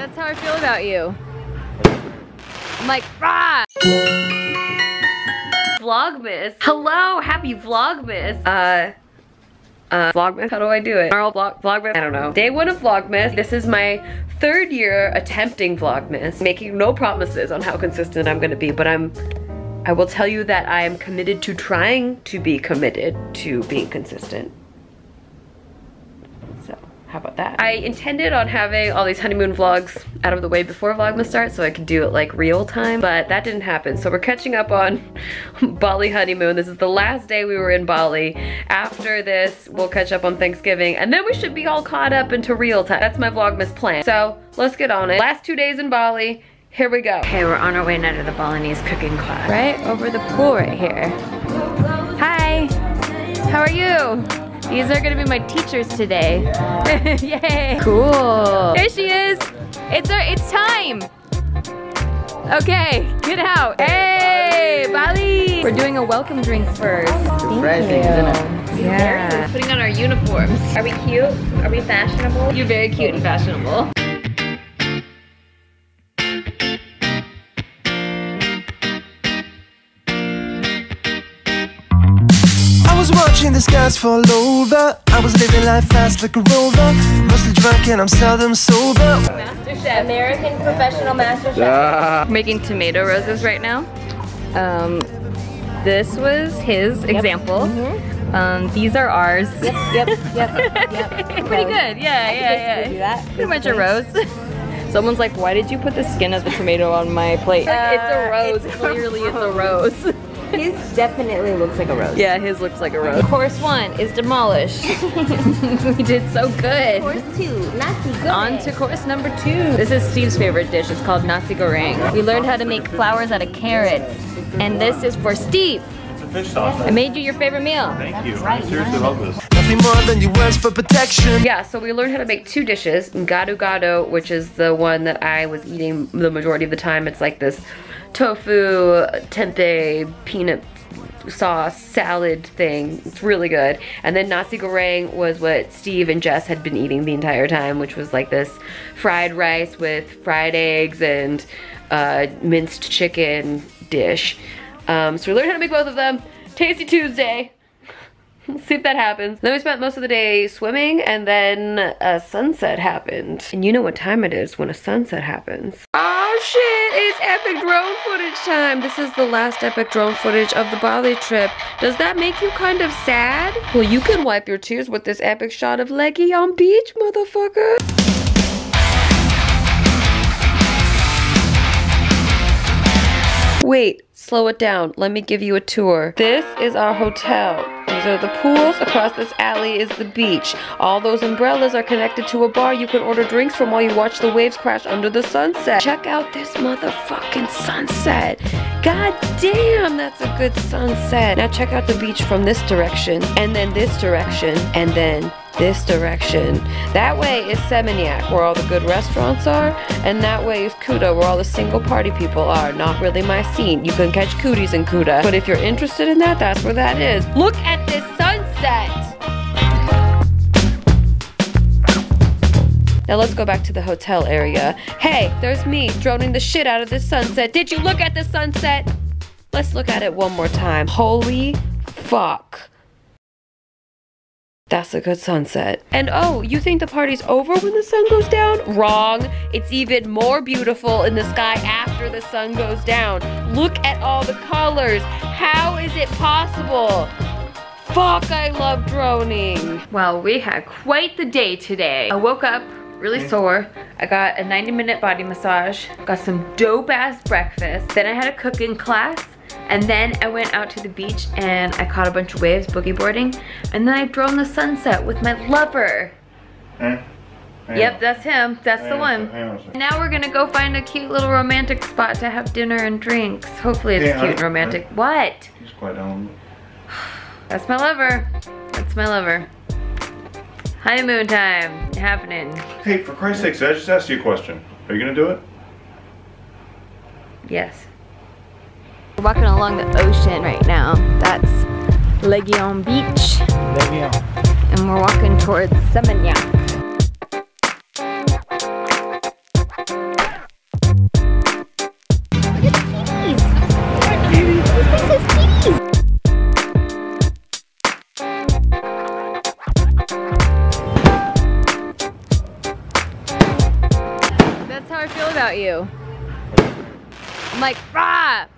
That's how I feel about you. I'm like, rah! Vlogmas. Hello, happy Vlogmas. Uh, uh, Vlogmas, how do I do it? Tomorrow vlog, Vlogmas, I don't know. Day one of Vlogmas. This is my third year attempting Vlogmas, making no promises on how consistent I'm gonna be, but I'm, I will tell you that I am committed to trying to be committed to being consistent. How about that? I intended on having all these honeymoon vlogs out of the way before Vlogmas starts so I could do it like real time, but that didn't happen. So we're catching up on Bali honeymoon. This is the last day we were in Bali. After this, we'll catch up on Thanksgiving, and then we should be all caught up into real time. That's my Vlogmas plan. So let's get on it. Last two days in Bali, here we go. Okay, we're on our way now to the Balinese cooking class. Right over the pool right here. Hi, how are you? These are gonna be my teachers today. Yay. Cool. There she is. It's our, it's time. Okay, get out. Hey, Bali. We're doing a welcome drink first. Thank you. Yeah. Putting on our uniforms. Are we cute? Are we fashionable? You're very cute and fashionable. Watching the skies fall over. I was living life fast like a rover. Mostly drunk and I'm seldom sober. Master Chef. American Professional Master Chef. Making tomato roses right now. Um, this was his example. Um, these are ours. Yep, yep, yep, yep. Pretty good. Yeah, yeah, do yeah. that. Pretty much a rose. Someone's like, why did you put the skin of the tomato on my plate? Like, it's a Uh, rose. it's a Clearly, it's a rose. His definitely looks like a rose. yeah, his looks like a rose. Course one is demolished. we did so good. Course two, nasi goreng. On to course number two. This is Steve's favorite dish. It's called nasi goreng. We learned how to make flowers out of carrots. And this is for Steve. It's a fish sauce. I made you your favorite meal. Thank you. I seriously love this. Nothing more than your words for protection. Yeah, so we learned how to make two dishes. Gado gado, which is the one that I was eating the majority of the time. It's like this tofu, tempeh, peanut sauce, salad thing. It's really good. And then nasi goreng was what Steve and Jess had been eating the entire time, which was like this fried rice with fried eggs and uh, minced chicken dish. Um, so we learned how to make both of them. Tasty Tuesday. See if that happens. Then we spent most of the day swimming and then a sunset happened. And you know what time it is when a sunset happens. Oh shit, it's epic drone footage time. This is the last epic drone footage of the Bali trip. Does that make you kind of sad? Well, you can wipe your tears with this epic shot of Legian beach, motherfucker. Wait, slow it down. Let me give you a tour. This is our hotel. These are the pools. Across this alley is the beach. All those umbrellas are connected to a bar you can order drinks from while you watch the waves crash under the sunset. Check out this motherfucking sunset. God damn, that's a good sunset. Now check out the beach from this direction, and then this direction, and then this direction. That way is Seminyak, where all the good restaurants are, and that way is Kuta, where all the single party people are. Not really my scene. You can catch cooties in Kuta, but if you're interested in that, that's where that is. Look at this sunset! Now let's go back to the hotel area. Hey, there's me droning the shit out of this sunset. Did you look at the sunset? Let's look at it one more time. Holy fuck. That's a good sunset. And oh, you think the party's over when the sun goes down? Wrong. It's even more beautiful in the sky after the sun goes down. Look at all the colors. How is it possible? Fuck, I love droning. Well, we had quite the day today. I woke up really sore. I got a 90 minute body massage, got some dope ass breakfast. Then I had a cooking class. And then I went out to the beach and I caught a bunch of waves boogie boarding. And then I drove the sunset with my lover. Eh? Yep, on. that's him. That's the one. on. Now we're gonna go find a cute little romantic spot to have dinner and drinks. Hopefully it's cute and romantic. What? Just quiet down. That's my lover. That's my lover. Honeymoon time happening. Hey, for Christ's sakes, I just asked you a question. Are you gonna do it? Yes. We're walking along the ocean right now. That's Legian Beach. Legian. And we're walking towards Seminyak. I'm like, ah!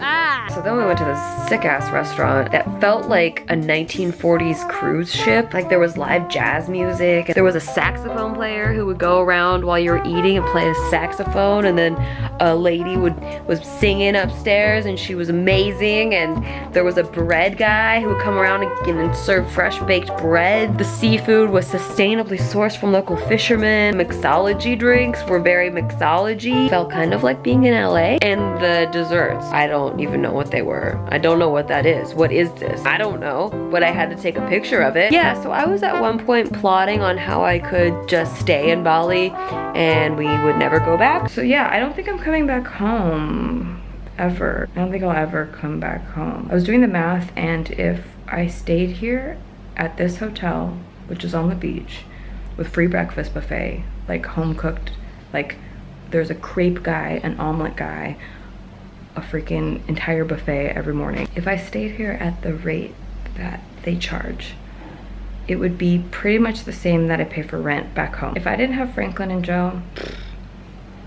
Ah. So then we went to this sick ass restaurant that felt like a 1940s cruise ship. Like there was live jazz music. There was a saxophone player who would go around while you were eating and play a saxophone and then a lady would was singing upstairs and she was amazing and there was a bread guy who would come around and, and serve fresh baked bread. The seafood was sustainably sourced from local fishermen. Mixology drinks were very mixology. Felt kind of like being in LA. And the desserts, I don't even know what they were. I don't know what that is. What is this? I don't know, but I had to take a picture of it. Yeah, so I was at one point plotting on how I could just stay in Bali and we would never go back. So yeah, I don't think I'm coming back home ever. I don't think I'll ever come back home. I was doing the math and if I stayed here at this hotel, which is on the beach, with free breakfast buffet, like home cooked, like there's a crepe guy, an omelet guy, a freaking entire buffet every morning. If I stayed here at the rate that they charge, it would be pretty much the same that I pay for rent back home. If I didn't have Franklin and Joe,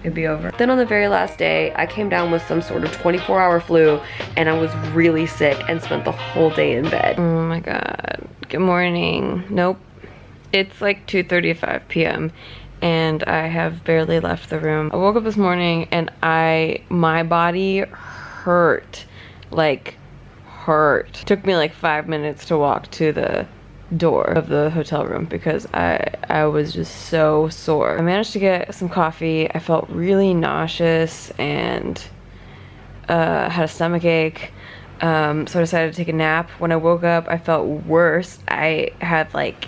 it'd be over. Then on the very last day, I came down with some sort of 24 hour flu and I was really sick and spent the whole day in bed. Oh my God, good morning. Nope, it's like 2.35 p.m. and I have barely left the room. I woke up this morning and I, my body hurt, like hurt. took me like five minutes to walk to the door of the hotel room because I I was just so sore. I managed to get some coffee. I felt really nauseous and uh, had a stomach ache. Um, so I decided to take a nap. When I woke up, I felt worse. I had like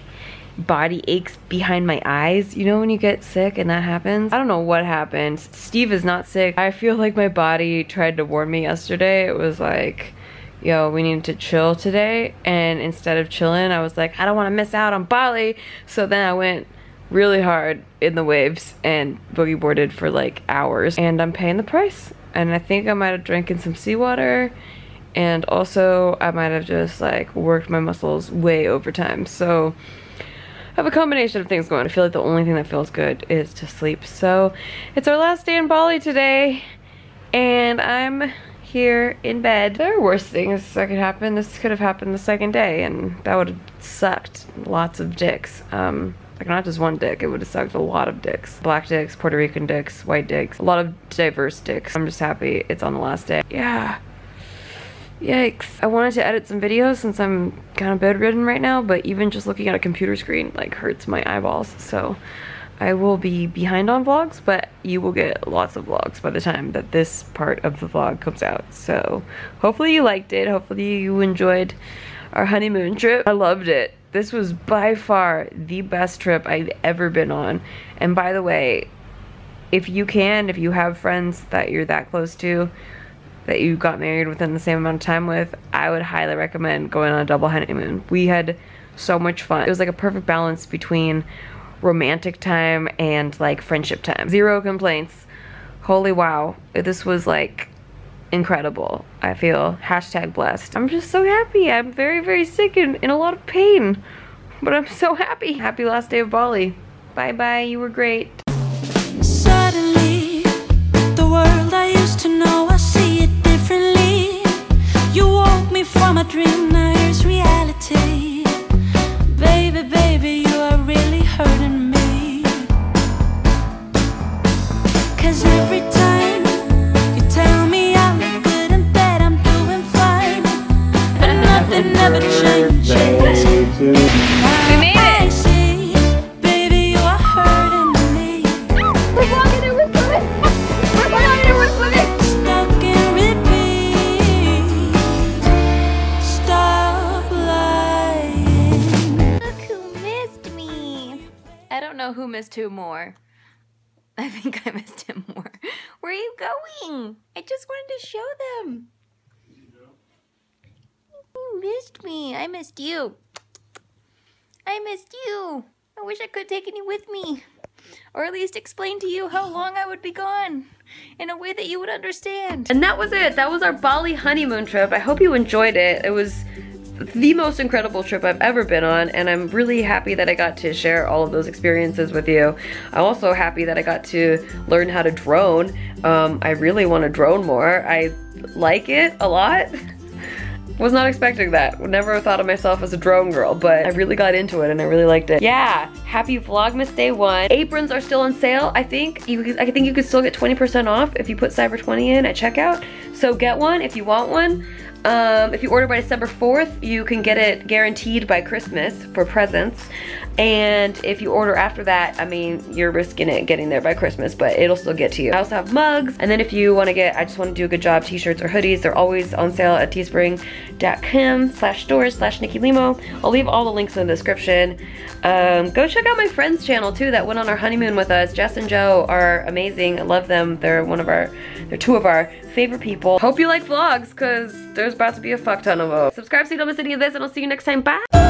body aches behind my eyes. You know when you get sick and that happens? I don't know what happened. Steve is not sick. I feel like my body tried to warn me yesterday. It was like, yo, we need to chill today. And instead of chilling, I was like, I don't want to miss out on Bali. So then I went really hard in the waves and boogie boarded for like hours. And I'm paying the price. And I think I might have drinking some seawater. And also I might have just like worked my muscles way over time. So have a combination of things going. I feel like the only thing that feels good is to sleep. So it's our last day in Bali today. And I'm here in bed. There are worse things that could happen. This could have happened the second day and that would have sucked lots of dicks. Um, like not just one dick, it would have sucked a lot of dicks. Black dicks, Puerto Rican dicks, white dicks, a lot of diverse dicks. I'm just happy it's on the last day. Yeah. Yikes. I wanted to edit some videos since I'm kind of bedridden right now, but even just looking at a computer screen like hurts my eyeballs. So I will be behind on vlogs, but you will get lots of vlogs by the time that this part of the vlog comes out. So hopefully you liked it. Hopefully you enjoyed our honeymoon trip. I loved it. This was by far the best trip I've ever been on. And by the way, if you can, if you have friends that you're that close to, that you got married within the same amount of time with, I would highly recommend going on a double honeymoon. We had so much fun. It was like a perfect balance between romantic time and like friendship time. Zero complaints. Holy wow. This was like incredible. I feel hashtag blessed. I'm just so happy. I'm very, very sick and in a lot of pain. But I'm so happy. Happy last day of Bali. Bye bye. You were great. From a dream, now here's reality. Baby, baby, missed who more. I think I missed him more. Where are you going? I just wanted to show them. You missed me. I missed you. I missed you. I wish I could take you with me. Or at least explain to you how long I would be gone in a way that you would understand. And that was it. That was our Bali honeymoon trip. I hope you enjoyed it. It was the most incredible trip I've ever been on and I'm really happy that I got to share all of those experiences with you. I'm also happy that I got to learn how to drone. Um, I really want to drone more. I like it a lot. Was not expecting that. Never thought of myself as a drone girl, but I really got into it and I really liked it. Yeah, happy Vlogmas day one. Aprons are still on sale, I think. You, I think you could still get 20% off if you put Cyber 20 in at checkout. So get one if you want one. Um, if you order by December 4th, you can get it guaranteed by Christmas for presents. And if you order after that, I mean, you're risking it getting there by Christmas, but it'll still get to you. I also have mugs. And then if you want to get, I just want to do a good job, t-shirts or hoodies, they're always on sale at teespring.com slash stores slash Nikki Limo. I'll leave all the links in the description. Um, go check out my friend's channel too that went on our honeymoon with us. Jess and Joe are amazing. I love them. They're one of our, they're two of our favorite people. Hope you like vlogs because there's about to be a fuck ton of them. Subscribe so you don't miss any of this and I'll see you next time. Bye!